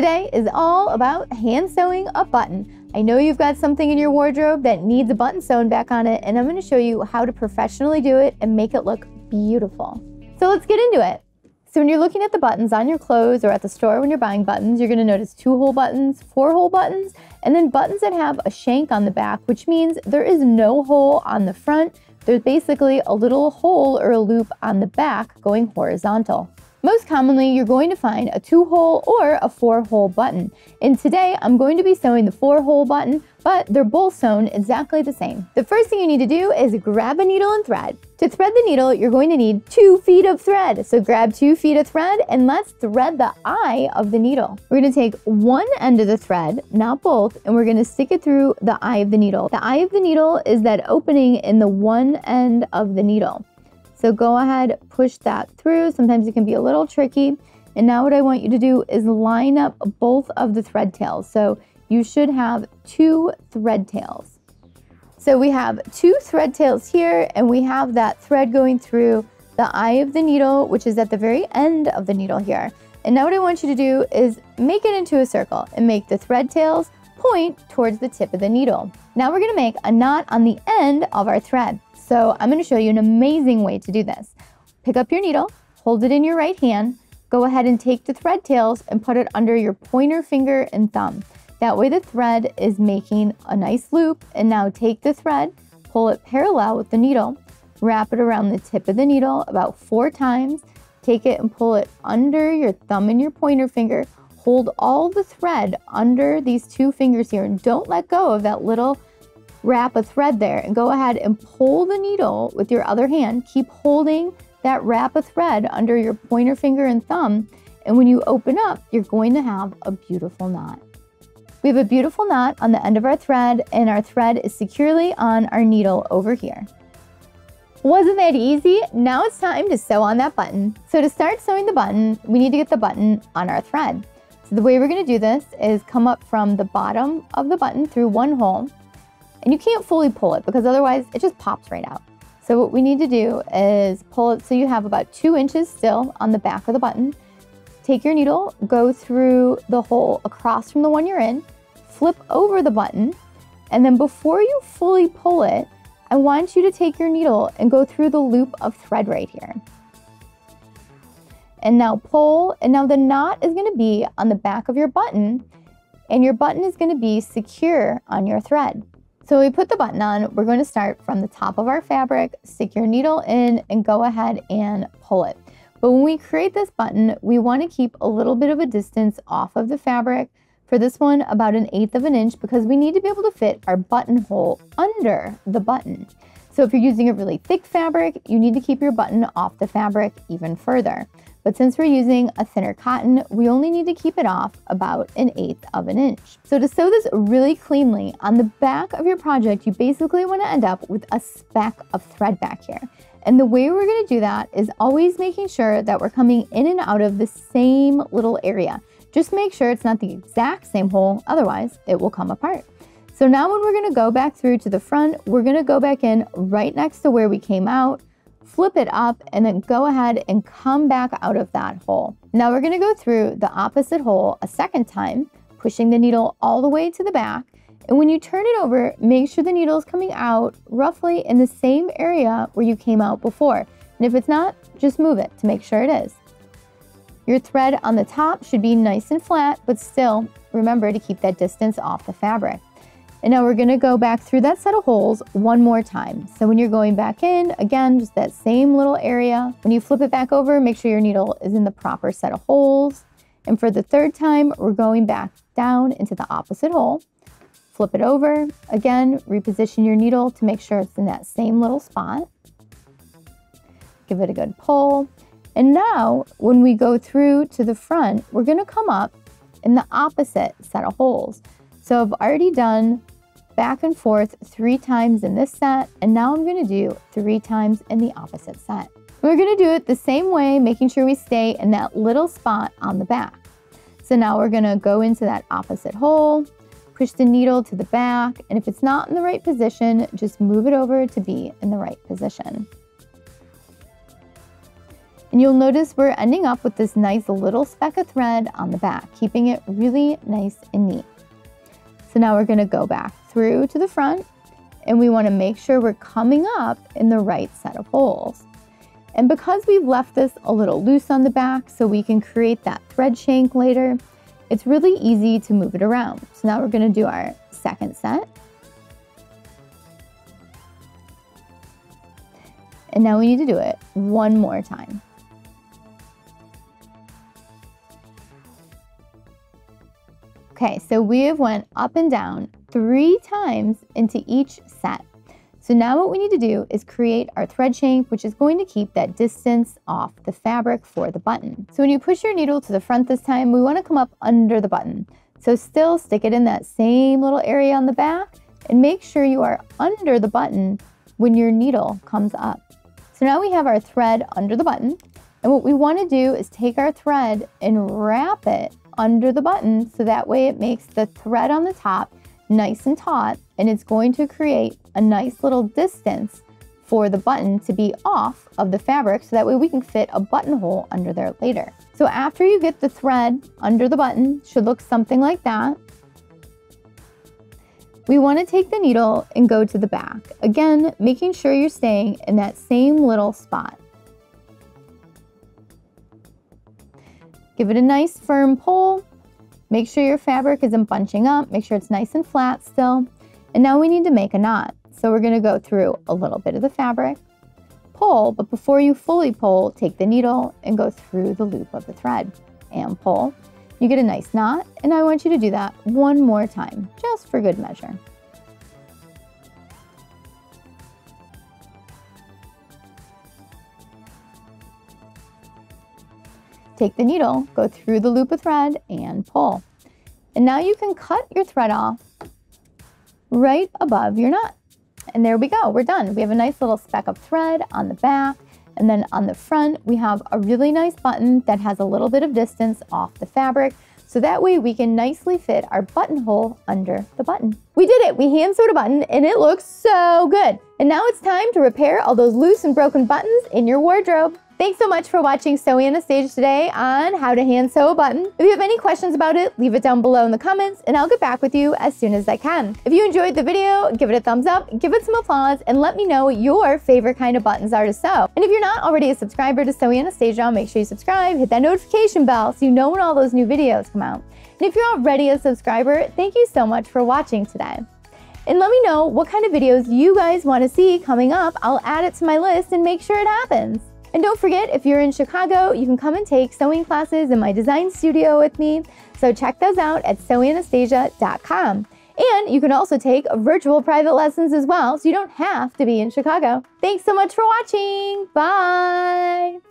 Today is all about hand sewing a button. I know you've got something in your wardrobe that needs a button sewn back on it, and I'm gonna show you how to professionally do it and make it look beautiful. So let's get into it. So when you're looking at the buttons on your clothes or at the store when you're buying buttons, you're gonna notice two hole buttons, four hole buttons, and then buttons that have a shank on the back, which means there is no hole on the front. There's basically a little hole or a loop on the back going horizontal. Most commonly, you're going to find a two hole or a four hole button. And today I'm going to be sewing the four hole button, but they're both sewn exactly the same. The first thing you need to do is grab a needle and thread. To thread the needle, you're going to need two feet of thread. So grab two feet of thread and let's thread the eye of the needle. We're gonna take one end of the thread, not both, and we're gonna stick it through the eye of the needle. The eye of the needle is that opening in the one end of the needle. So go ahead, push that through. Sometimes it can be a little tricky. And now what I want you to do is line up both of the thread tails. So you should have two thread tails. So we have two thread tails here and we have that thread going through the eye of the needle, which is at the very end of the needle here. And now what I want you to do is make it into a circle and make the thread tails point towards the tip of the needle. Now we're gonna make a knot on the end of our thread. So I'm gonna show you an amazing way to do this. Pick up your needle, hold it in your right hand, go ahead and take the thread tails and put it under your pointer finger and thumb. That way the thread is making a nice loop and now take the thread, pull it parallel with the needle, wrap it around the tip of the needle about four times, take it and pull it under your thumb and your pointer finger, hold all the thread under these two fingers here and don't let go of that little wrap a thread there and go ahead and pull the needle with your other hand. Keep holding that wrap a thread under your pointer finger and thumb. And when you open up, you're going to have a beautiful knot. We have a beautiful knot on the end of our thread and our thread is securely on our needle over here. Wasn't that easy? Now it's time to sew on that button. So to start sewing the button, we need to get the button on our thread. So the way we're gonna do this is come up from the bottom of the button through one hole and you can't fully pull it because otherwise it just pops right out. So what we need to do is pull it so you have about two inches still on the back of the button. Take your needle, go through the hole across from the one you're in, flip over the button, and then before you fully pull it, I want you to take your needle and go through the loop of thread right here. And now pull, and now the knot is gonna be on the back of your button, and your button is gonna be secure on your thread. So we put the button on, we're going to start from the top of our fabric, stick your needle in and go ahead and pull it. But when we create this button, we want to keep a little bit of a distance off of the fabric. For this one, about an eighth of an inch because we need to be able to fit our buttonhole under the button. So if you're using a really thick fabric, you need to keep your button off the fabric even further. But since we're using a thinner cotton, we only need to keep it off about an eighth of an inch. So to sew this really cleanly, on the back of your project, you basically wanna end up with a speck of thread back here. And the way we're gonna do that is always making sure that we're coming in and out of the same little area. Just make sure it's not the exact same hole, otherwise it will come apart. So now when we're gonna go back through to the front, we're gonna go back in right next to where we came out, flip it up, and then go ahead and come back out of that hole. Now we're gonna go through the opposite hole a second time, pushing the needle all the way to the back. And when you turn it over, make sure the needle is coming out roughly in the same area where you came out before. And if it's not, just move it to make sure it is. Your thread on the top should be nice and flat, but still remember to keep that distance off the fabric. And now we're gonna go back through that set of holes one more time. So when you're going back in, again, just that same little area. When you flip it back over, make sure your needle is in the proper set of holes. And for the third time, we're going back down into the opposite hole. Flip it over. Again, reposition your needle to make sure it's in that same little spot. Give it a good pull. And now, when we go through to the front, we're gonna come up in the opposite set of holes. So I've already done back and forth three times in this set, and now I'm gonna do three times in the opposite set. We're gonna do it the same way, making sure we stay in that little spot on the back. So now we're gonna go into that opposite hole, push the needle to the back, and if it's not in the right position, just move it over to be in the right position. And you'll notice we're ending up with this nice little speck of thread on the back, keeping it really nice and neat. So now we're gonna go back through to the front and we wanna make sure we're coming up in the right set of holes. And because we've left this a little loose on the back so we can create that thread shank later, it's really easy to move it around. So now we're gonna do our second set. And now we need to do it one more time. Okay, so we have went up and down three times into each set. So now what we need to do is create our thread shank, which is going to keep that distance off the fabric for the button. So when you push your needle to the front this time, we wanna come up under the button. So still stick it in that same little area on the back and make sure you are under the button when your needle comes up. So now we have our thread under the button. And what we wanna do is take our thread and wrap it under the button so that way it makes the thread on the top nice and taut and it's going to create a nice little distance for the button to be off of the fabric so that way we can fit a buttonhole under there later. So after you get the thread under the button, should look something like that. We want to take the needle and go to the back. Again, making sure you're staying in that same little spot. Give it a nice firm pull. Make sure your fabric isn't bunching up. Make sure it's nice and flat still. And now we need to make a knot. So we're gonna go through a little bit of the fabric, pull, but before you fully pull, take the needle and go through the loop of the thread and pull. You get a nice knot, and I want you to do that one more time, just for good measure. Take the needle, go through the loop of thread, and pull. And now you can cut your thread off right above your knot. And there we go, we're done. We have a nice little speck of thread on the back. And then on the front, we have a really nice button that has a little bit of distance off the fabric. So that way we can nicely fit our buttonhole under the button. We did it, we hand sewed a button and it looks so good. And now it's time to repair all those loose and broken buttons in your wardrobe. Thanks so much for watching Sew Anastasia today on how to hand sew a button. If you have any questions about it, leave it down below in the comments and I'll get back with you as soon as I can. If you enjoyed the video, give it a thumbs up, give it some applause, and let me know what your favorite kind of buttons are to sew. And if you're not already a subscriber to Sew Anastasia, make sure you subscribe, hit that notification bell so you know when all those new videos come out. And if you're already a subscriber, thank you so much for watching today. And let me know what kind of videos you guys want to see coming up. I'll add it to my list and make sure it happens. And don't forget, if you're in Chicago, you can come and take sewing classes in my design studio with me. So check those out at sewanastasia.com. And you can also take virtual private lessons as well, so you don't have to be in Chicago. Thanks so much for watching. Bye.